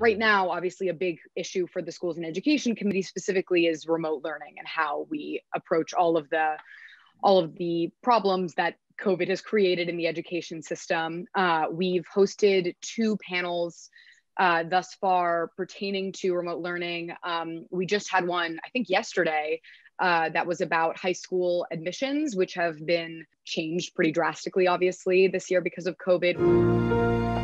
right now, obviously, a big issue for the schools and education committee specifically is remote learning and how we approach all of the all of the problems that COVID has created in the education system. Uh, we've hosted two panels uh, thus far pertaining to remote learning. Um, we just had one, I think, yesterday uh, that was about high school admissions, which have been changed pretty drastically, obviously, this year because of COVID.